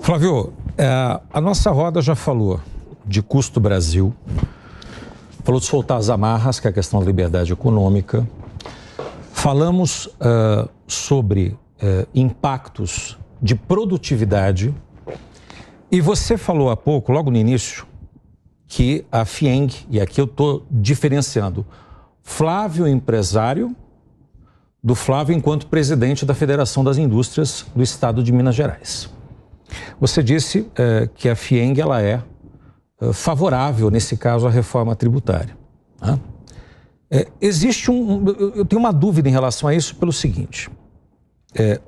Flávio, é, a nossa roda já falou de custo Brasil, falou de soltar as amarras, que é a questão da liberdade econômica. Falamos uh, sobre uh, impactos de produtividade. E você falou há pouco, logo no início, que a FIENG, e aqui eu estou diferenciando, Flávio empresário do Flávio enquanto presidente da Federação das Indústrias do Estado de Minas Gerais. Você disse eh, que a FIENG ela é eh, favorável, nesse caso, à reforma tributária. Né? É, existe um. Eu tenho uma dúvida em relação a isso pelo seguinte. É,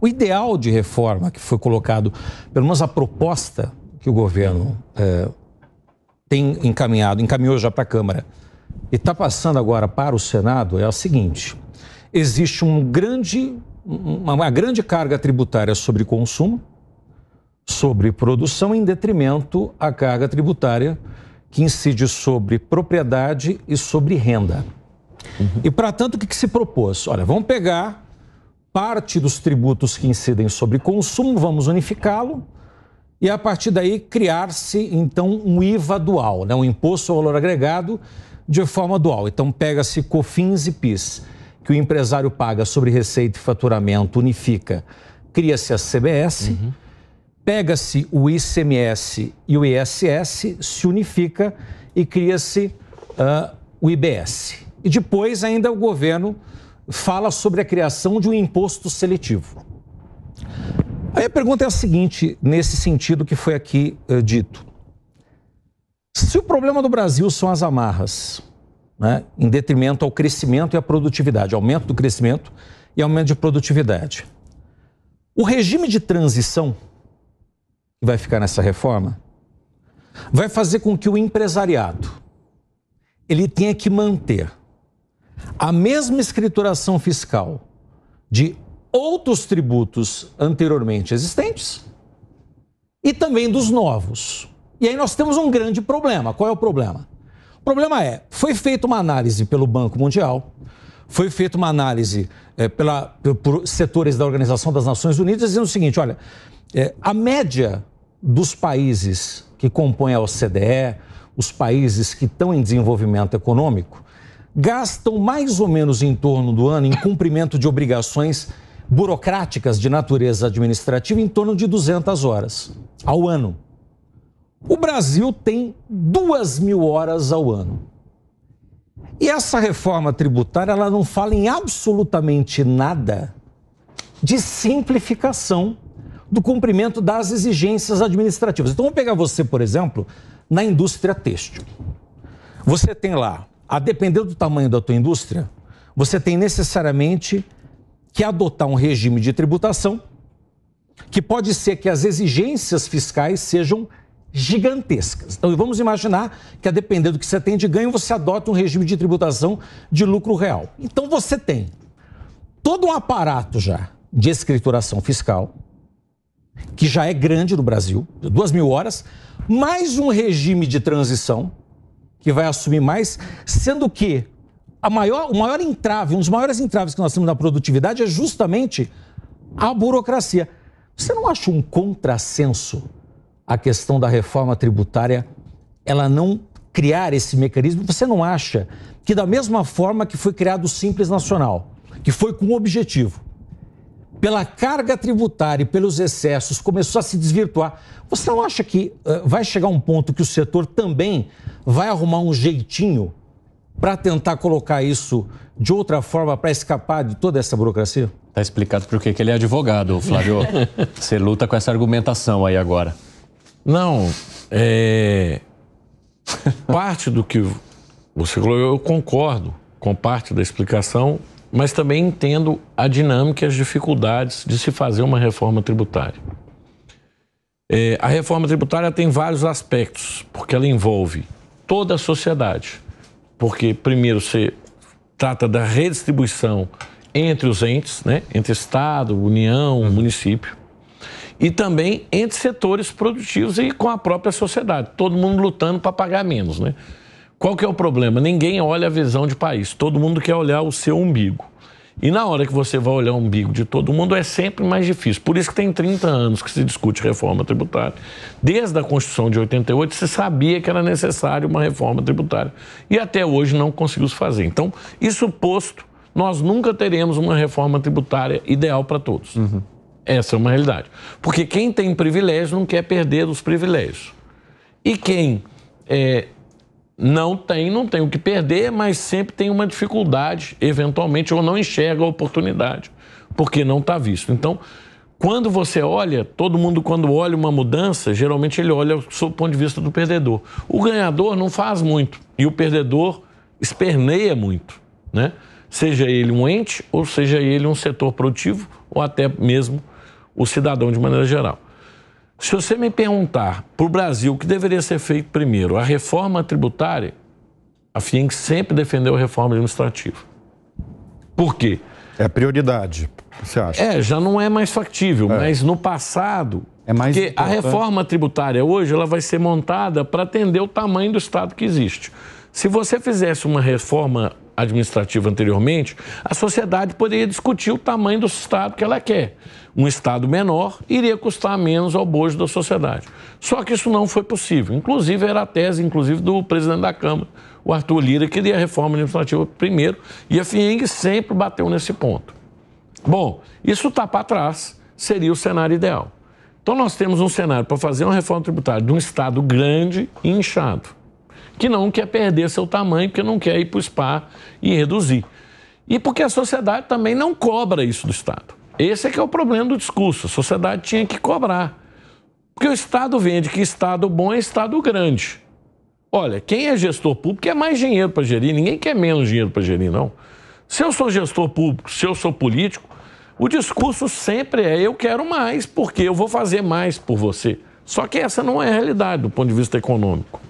o ideal de reforma que foi colocado, pelo menos a proposta que o governo é, tem encaminhado, encaminhou já para a Câmara e está passando agora para o Senado, é a seguinte: existe um grande, uma grande carga tributária sobre consumo, sobre produção, em detrimento à carga tributária que incide sobre propriedade e sobre renda. Uhum. E, para tanto, o que, que se propôs? Olha, vamos pegar parte dos tributos que incidem sobre consumo, vamos unificá-lo e, a partir daí, criar-se, então, um IVA dual, né? um imposto ao valor agregado de forma dual. Então, pega-se COFINS e PIS, que o empresário paga sobre receita e faturamento, unifica, cria-se a CBS. Uhum pega-se o ICMS e o ISS, se unifica e cria-se uh, o IBS. E depois ainda o governo fala sobre a criação de um imposto seletivo. Aí a pergunta é a seguinte, nesse sentido que foi aqui uh, dito. Se o problema do Brasil são as amarras, né, em detrimento ao crescimento e à produtividade, aumento do crescimento e aumento de produtividade, o regime de transição que vai ficar nessa reforma vai fazer com que o empresariado ele tenha que manter a mesma escrituração fiscal de outros tributos anteriormente existentes e também dos novos. E aí nós temos um grande problema. Qual é o problema? O problema é, foi feita uma análise pelo Banco Mundial, foi feita uma análise é, pela, por setores da Organização das Nações Unidas dizendo o seguinte, olha, é, a média dos países que compõem a OCDE, os países que estão em desenvolvimento econômico, gastam mais ou menos em torno do ano em cumprimento de obrigações burocráticas de natureza administrativa em torno de 200 horas ao ano. O Brasil tem duas mil horas ao ano. E essa reforma tributária ela não fala em absolutamente nada de simplificação do cumprimento das exigências administrativas. Então, vamos pegar você, por exemplo, na indústria têxtil. Você tem lá, a depender do tamanho da tua indústria, você tem necessariamente que adotar um regime de tributação que pode ser que as exigências fiscais sejam gigantescas. Então, vamos imaginar que, a depender do que você tem de ganho, você adota um regime de tributação de lucro real. Então, você tem todo um aparato já de escrituração fiscal, que já é grande no Brasil, duas mil horas, mais um regime de transição, que vai assumir mais, sendo que a maior, o maior entrave, um dos maiores entraves que nós temos na produtividade é justamente a burocracia. Você não acha um contrassenso a questão da reforma tributária, ela não criar esse mecanismo? Você não acha que, da mesma forma que foi criado o Simples Nacional, que foi com o objetivo pela carga tributária e pelos excessos, começou a se desvirtuar. Você não acha que uh, vai chegar um ponto que o setor também vai arrumar um jeitinho para tentar colocar isso de outra forma para escapar de toda essa burocracia? Está explicado por que ele é advogado, Flávio. Você luta com essa argumentação aí agora. Não, é. parte do que você falou, eu concordo com parte da explicação mas também entendo a dinâmica e as dificuldades de se fazer uma reforma tributária. É, a reforma tributária tem vários aspectos, porque ela envolve toda a sociedade. Porque, primeiro, você trata da redistribuição entre os entes, né? entre Estado, União, uhum. município, e também entre setores produtivos e com a própria sociedade, todo mundo lutando para pagar menos. Né? Qual que é o problema? Ninguém olha a visão de país, todo mundo quer olhar o seu umbigo. E na hora que você vai olhar o umbigo de todo mundo, é sempre mais difícil. Por isso que tem 30 anos que se discute reforma tributária. Desde a Constituição de 88, se sabia que era necessário uma reforma tributária. E até hoje não conseguiu se fazer. Então, isso posto, nós nunca teremos uma reforma tributária ideal para todos. Uhum. Essa é uma realidade. Porque quem tem privilégio não quer perder os privilégios. E quem é, não tem, não tem o que perder, mas sempre tem uma dificuldade, eventualmente, ou não enxerga a oportunidade, porque não está visto. Então, quando você olha, todo mundo, quando olha uma mudança, geralmente ele olha do ponto de vista do perdedor. O ganhador não faz muito e o perdedor esperneia muito, né? Seja ele um ente, ou seja ele um setor produtivo, ou até mesmo o cidadão de maneira geral. Se você me perguntar para o Brasil o que deveria ser feito primeiro, a reforma tributária, a FIENG sempre defendeu a reforma administrativa. Por quê? É prioridade, você acha? É, já não é mais factível, é. mas no passado. É mais porque importante. a reforma tributária hoje ela vai ser montada para atender o tamanho do Estado que existe. Se você fizesse uma reforma administrativa anteriormente, a sociedade poderia discutir o tamanho do Estado que ela quer um Estado menor iria custar menos ao bojo da sociedade. Só que isso não foi possível. Inclusive, era a tese inclusive, do presidente da Câmara, o Arthur Lira, que queria a reforma administrativa primeiro, e a FIENG sempre bateu nesse ponto. Bom, isso está para trás, seria o cenário ideal. Então, nós temos um cenário para fazer uma reforma tributária de um Estado grande e inchado, que não quer perder seu tamanho, que não quer ir para o SPA e reduzir. E porque a sociedade também não cobra isso do Estado. Esse é que é o problema do discurso. A sociedade tinha que cobrar. Porque o Estado vende que Estado bom é Estado grande. Olha, quem é gestor público quer mais dinheiro para gerir, ninguém quer menos dinheiro para gerir, não. Se eu sou gestor público, se eu sou político, o discurso sempre é eu quero mais, porque eu vou fazer mais por você. Só que essa não é a realidade do ponto de vista econômico.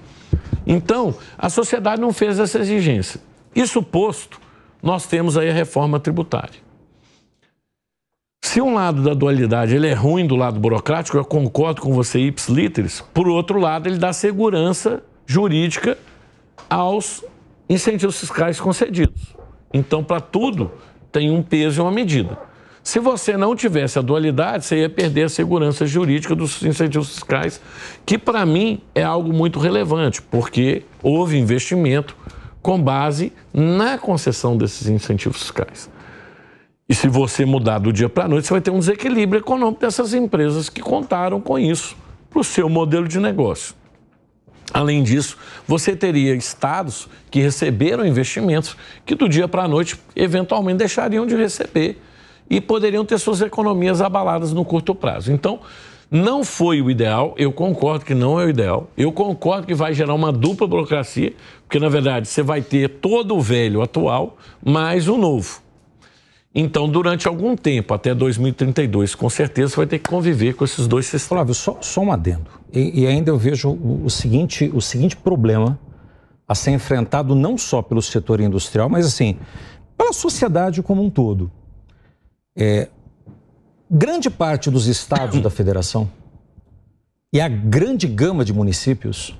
Então, a sociedade não fez essa exigência. Isso posto, nós temos aí a reforma tributária. Se um lado da dualidade ele é ruim do lado burocrático, eu concordo com você, ips literis. Por outro lado, ele dá segurança jurídica aos incentivos fiscais concedidos. Então, para tudo, tem um peso e uma medida. Se você não tivesse a dualidade, você ia perder a segurança jurídica dos incentivos fiscais, que para mim é algo muito relevante, porque houve investimento com base na concessão desses incentivos fiscais. E se você mudar do dia para a noite, você vai ter um desequilíbrio econômico dessas empresas que contaram com isso para o seu modelo de negócio. Além disso, você teria estados que receberam investimentos que do dia para a noite eventualmente deixariam de receber e poderiam ter suas economias abaladas no curto prazo. Então, não foi o ideal, eu concordo que não é o ideal. Eu concordo que vai gerar uma dupla burocracia, porque na verdade você vai ter todo o velho atual mais o novo. Então, durante algum tempo, até 2032, com certeza vai ter que conviver com esses dois sistemas. Flávio, só, só um adendo. E, e, ainda eu vejo o, o, seguinte, o seguinte problema a ser enfrentado não só pelo setor industrial, mas assim, pela sociedade como um todo. É, grande parte dos estados da federação e a grande gama de municípios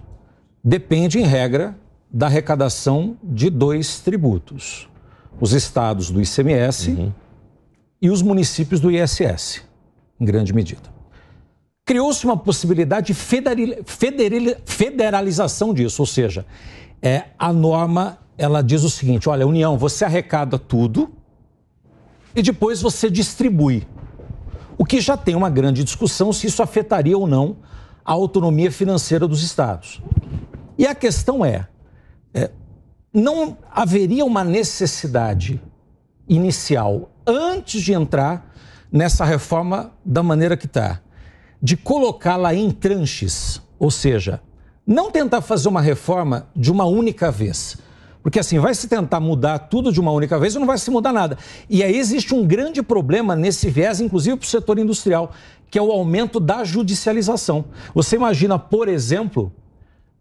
depende, em regra, da arrecadação de dois tributos os estados do ICMS uhum. e os municípios do ISS, em grande medida. Criou-se uma possibilidade de federalização disso, ou seja, é, a norma ela diz o seguinte: olha, União, você arrecada tudo e depois você distribui. O que já tem uma grande discussão se isso afetaria ou não a autonomia financeira dos estados. E a questão é, é não haveria uma necessidade inicial, antes de entrar nessa reforma da maneira que está, de colocá-la em tranches, ou seja, não tentar fazer uma reforma de uma única vez. Porque assim, vai se tentar mudar tudo de uma única vez e não vai se mudar nada. E aí existe um grande problema nesse viés, inclusive para o setor industrial, que é o aumento da judicialização. Você imagina, por exemplo,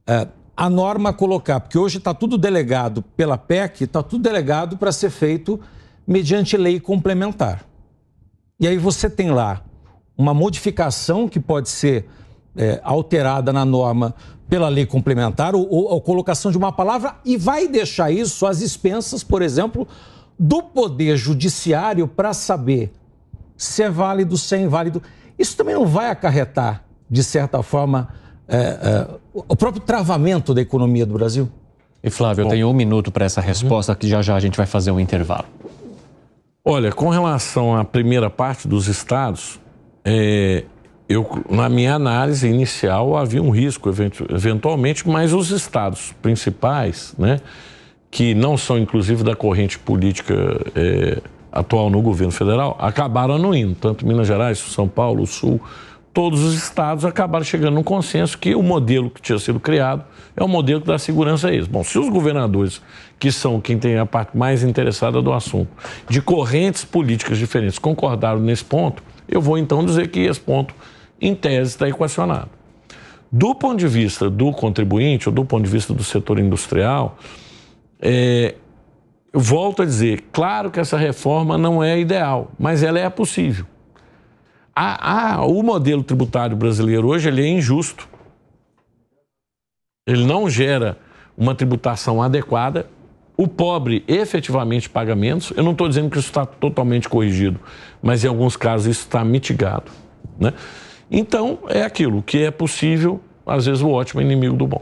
eh, a norma colocar, porque hoje está tudo delegado pela PEC, está tudo delegado para ser feito mediante lei complementar. E aí você tem lá uma modificação que pode ser é, alterada na norma pela lei complementar ou, ou a colocação de uma palavra e vai deixar isso às expensas, por exemplo, do Poder Judiciário para saber se é válido, se é inválido. Isso também não vai acarretar, de certa forma, é, é, o próprio travamento da economia do Brasil? E Flávio, eu tenho um minuto para essa resposta, que já já a gente vai fazer um intervalo. Olha, com relação à primeira parte dos estados, é, eu, na minha análise inicial havia um risco, eventualmente, mas os estados principais, né, que não são inclusive da corrente política é, atual no governo federal, acabaram não indo. Tanto Minas Gerais, São Paulo, Sul, todos os estados acabaram chegando num consenso que o modelo que tinha sido criado é o modelo que dá segurança a eles. Bom, se os governadores, que são quem tem a parte mais interessada do assunto, de correntes políticas diferentes, concordaram nesse ponto, eu vou então dizer que esse ponto, em tese, está equacionado. Do ponto de vista do contribuinte, ou do ponto de vista do setor industrial, é, volto a dizer, claro que essa reforma não é ideal, mas ela é possível. A, a, o modelo tributário brasileiro hoje ele é injusto. Ele não gera uma tributação adequada. O pobre efetivamente paga menos. Eu não estou dizendo que isso está totalmente corrigido, mas em alguns casos isso está mitigado. Né? Então, é aquilo que é possível, às vezes o ótimo é inimigo do bom.